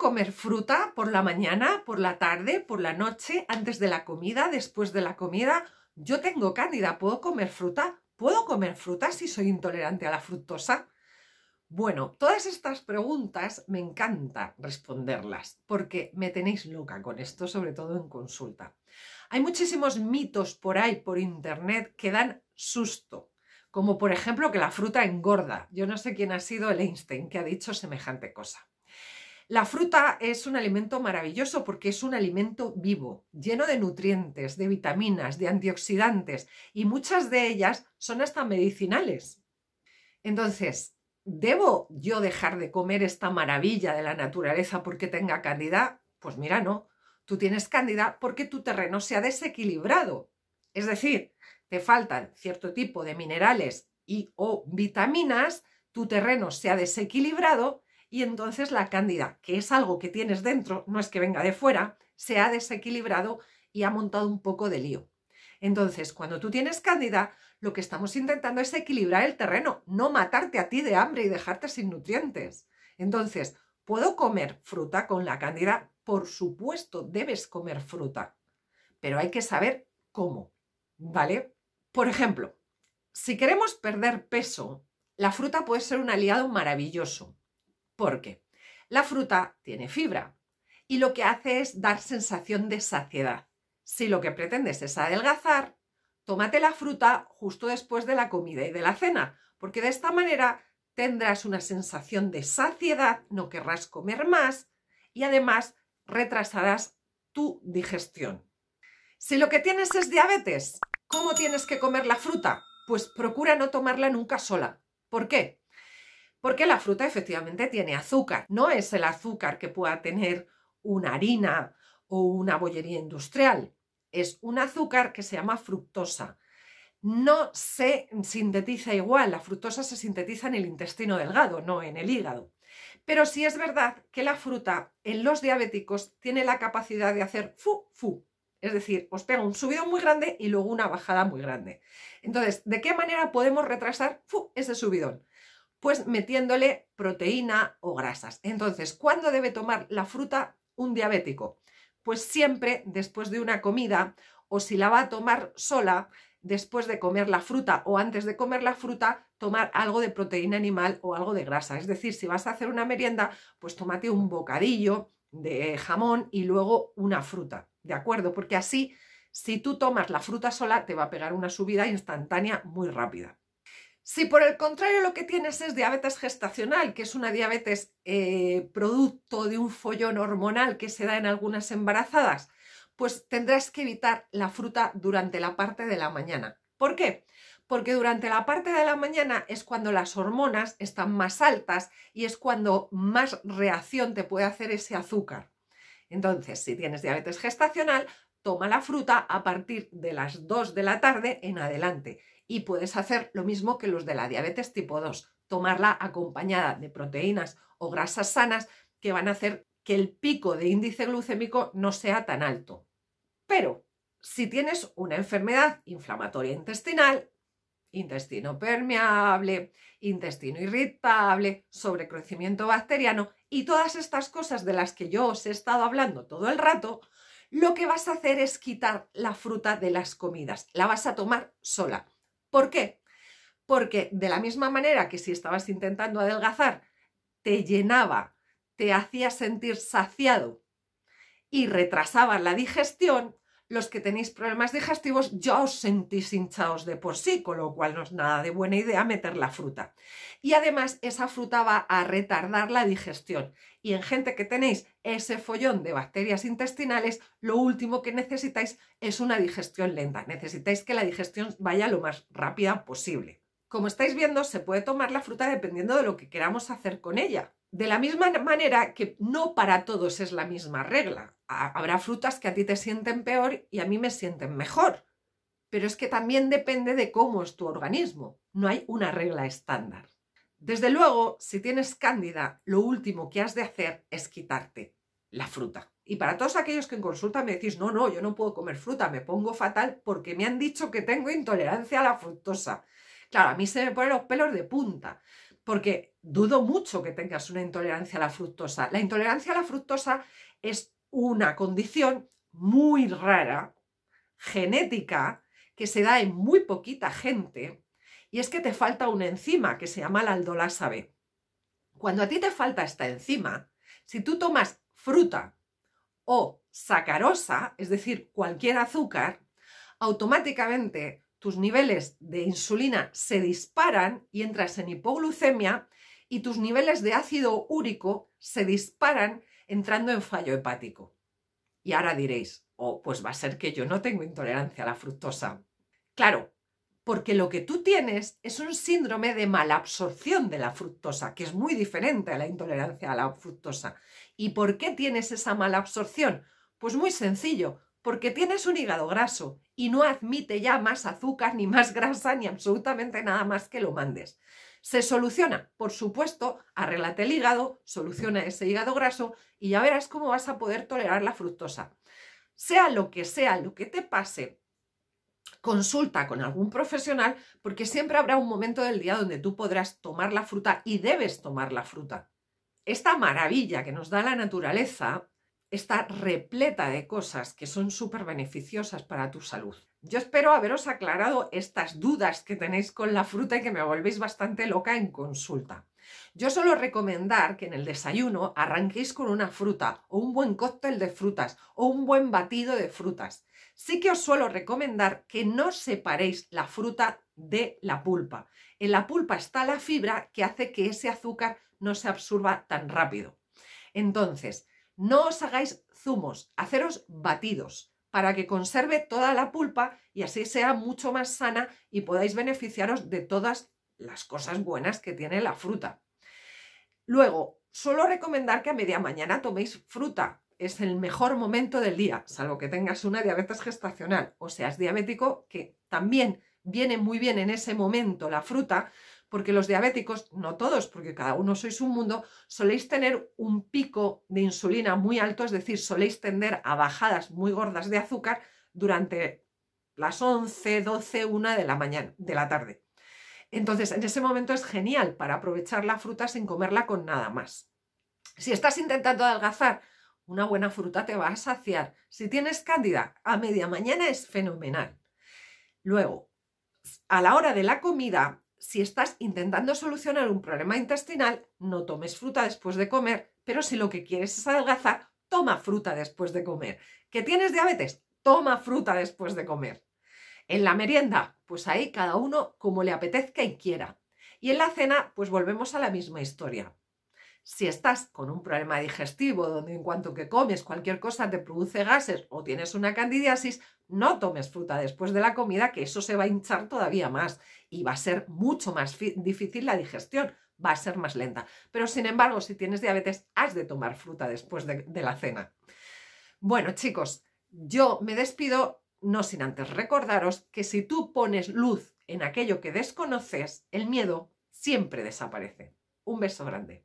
comer fruta por la mañana, por la tarde, por la noche, antes de la comida, después de la comida? Yo tengo cándida, ¿puedo comer fruta? ¿Puedo comer fruta si soy intolerante a la fructosa? Bueno, todas estas preguntas me encanta responderlas porque me tenéis loca con esto, sobre todo en consulta. Hay muchísimos mitos por ahí, por internet, que dan susto, como por ejemplo que la fruta engorda. Yo no sé quién ha sido el Einstein que ha dicho semejante cosa. La fruta es un alimento maravilloso porque es un alimento vivo, lleno de nutrientes, de vitaminas, de antioxidantes y muchas de ellas son hasta medicinales. Entonces, ¿debo yo dejar de comer esta maravilla de la naturaleza porque tenga cándida? Pues mira, no. Tú tienes cándida porque tu terreno se ha desequilibrado. Es decir, te faltan cierto tipo de minerales y o vitaminas, tu terreno se ha desequilibrado y entonces la cándida, que es algo que tienes dentro, no es que venga de fuera, se ha desequilibrado y ha montado un poco de lío. Entonces, cuando tú tienes cándida, lo que estamos intentando es equilibrar el terreno, no matarte a ti de hambre y dejarte sin nutrientes. Entonces, ¿puedo comer fruta con la cándida? Por supuesto, debes comer fruta, pero hay que saber cómo, ¿vale? Por ejemplo, si queremos perder peso, la fruta puede ser un aliado maravilloso. Porque la fruta tiene fibra y lo que hace es dar sensación de saciedad. Si lo que pretendes es adelgazar, tómate la fruta justo después de la comida y de la cena, porque de esta manera tendrás una sensación de saciedad, no querrás comer más y además retrasarás tu digestión. Si lo que tienes es diabetes, ¿cómo tienes que comer la fruta? Pues procura no tomarla nunca sola. ¿Por qué? Porque la fruta efectivamente tiene azúcar. No es el azúcar que pueda tener una harina o una bollería industrial. Es un azúcar que se llama fructosa. No se sintetiza igual. La fructosa se sintetiza en el intestino delgado, no en el hígado. Pero sí es verdad que la fruta en los diabéticos tiene la capacidad de hacer fu, fu. Es decir, os pega un subido muy grande y luego una bajada muy grande. Entonces, ¿de qué manera podemos retrasar fu, ese subidón? Pues metiéndole proteína o grasas. Entonces, ¿cuándo debe tomar la fruta un diabético? Pues siempre después de una comida o si la va a tomar sola, después de comer la fruta o antes de comer la fruta, tomar algo de proteína animal o algo de grasa. Es decir, si vas a hacer una merienda, pues tómate un bocadillo de jamón y luego una fruta, ¿de acuerdo? Porque así, si tú tomas la fruta sola, te va a pegar una subida instantánea muy rápida. Si por el contrario lo que tienes es diabetes gestacional, que es una diabetes eh, producto de un follón hormonal que se da en algunas embarazadas, pues tendrás que evitar la fruta durante la parte de la mañana. ¿Por qué? Porque durante la parte de la mañana es cuando las hormonas están más altas y es cuando más reacción te puede hacer ese azúcar. Entonces, si tienes diabetes gestacional, toma la fruta a partir de las 2 de la tarde en adelante y puedes hacer lo mismo que los de la diabetes tipo 2, tomarla acompañada de proteínas o grasas sanas que van a hacer que el pico de índice glucémico no sea tan alto. Pero si tienes una enfermedad inflamatoria intestinal, intestino permeable, intestino irritable, sobrecrecimiento bacteriano y todas estas cosas de las que yo os he estado hablando todo el rato, lo que vas a hacer es quitar la fruta de las comidas, la vas a tomar sola. ¿Por qué? Porque de la misma manera que si estabas intentando adelgazar, te llenaba, te hacía sentir saciado y retrasaba la digestión, los que tenéis problemas digestivos ya os sentís hinchados de por sí, con lo cual no es nada de buena idea meter la fruta. Y además esa fruta va a retardar la digestión. Y en gente que tenéis ese follón de bacterias intestinales, lo último que necesitáis es una digestión lenta. Necesitáis que la digestión vaya lo más rápida posible. Como estáis viendo, se puede tomar la fruta dependiendo de lo que queramos hacer con ella. De la misma manera que no para todos es la misma regla. Habrá frutas que a ti te sienten peor y a mí me sienten mejor. Pero es que también depende de cómo es tu organismo. No hay una regla estándar. Desde luego, si tienes cándida, lo último que has de hacer es quitarte la fruta. Y para todos aquellos que en consulta me decís, no, no, yo no puedo comer fruta, me pongo fatal porque me han dicho que tengo intolerancia a la fructosa. Claro, a mí se me ponen los pelos de punta, porque dudo mucho que tengas una intolerancia a la fructosa. La intolerancia a la fructosa es una condición muy rara, genética, que se da en muy poquita gente, y es que te falta una enzima que se llama la aldolasa B. Cuando a ti te falta esta enzima, si tú tomas fruta o sacarosa, es decir, cualquier azúcar, automáticamente tus niveles de insulina se disparan y entras en hipoglucemia y tus niveles de ácido úrico se disparan entrando en fallo hepático. Y ahora diréis, oh, pues va a ser que yo no tengo intolerancia a la fructosa. Claro, porque lo que tú tienes es un síndrome de malabsorción de la fructosa, que es muy diferente a la intolerancia a la fructosa. ¿Y por qué tienes esa malabsorción? Pues muy sencillo, porque tienes un hígado graso y no admite ya más azúcar, ni más grasa, ni absolutamente nada más que lo mandes. Se soluciona, por supuesto, arréglate el hígado, soluciona ese hígado graso y ya verás cómo vas a poder tolerar la fructosa. Sea lo que sea lo que te pase, consulta con algún profesional porque siempre habrá un momento del día donde tú podrás tomar la fruta y debes tomar la fruta. Esta maravilla que nos da la naturaleza está repleta de cosas que son súper beneficiosas para tu salud. Yo espero haberos aclarado estas dudas que tenéis con la fruta y que me volvéis bastante loca en consulta. Yo suelo recomendar que en el desayuno arranquéis con una fruta o un buen cóctel de frutas o un buen batido de frutas. Sí que os suelo recomendar que no separéis la fruta de la pulpa. En la pulpa está la fibra que hace que ese azúcar no se absorba tan rápido. Entonces, no os hagáis zumos, haceros batidos para que conserve toda la pulpa y así sea mucho más sana y podáis beneficiaros de todas las cosas buenas que tiene la fruta. Luego, suelo recomendar que a media mañana toméis fruta. Es el mejor momento del día, salvo que tengas una diabetes gestacional o seas diabético, que también viene muy bien en ese momento la fruta, porque los diabéticos, no todos, porque cada uno sois un mundo, soléis tener un pico de insulina muy alto, es decir, soléis tender a bajadas muy gordas de azúcar durante las 11, 12, 1 de la mañana, de la tarde. Entonces, en ese momento es genial para aprovechar la fruta sin comerla con nada más. Si estás intentando adelgazar, una buena fruta te va a saciar. Si tienes cándida, a media mañana es fenomenal. Luego, a la hora de la comida, si estás intentando solucionar un problema intestinal, no tomes fruta después de comer, pero si lo que quieres es adelgazar, toma fruta después de comer. ¿Que tienes diabetes? Toma fruta después de comer. En la merienda, pues ahí cada uno como le apetezca y quiera. Y en la cena, pues volvemos a la misma historia. Si estás con un problema digestivo donde en cuanto que comes cualquier cosa te produce gases o tienes una candidiasis, no tomes fruta después de la comida, que eso se va a hinchar todavía más y va a ser mucho más difícil la digestión, va a ser más lenta. Pero sin embargo, si tienes diabetes, has de tomar fruta después de, la cena. Bueno, chicos, yo me despido, no sin antes recordaros que si tú pones luz en aquello que desconoces, el miedo siempre desaparece. Un beso grande.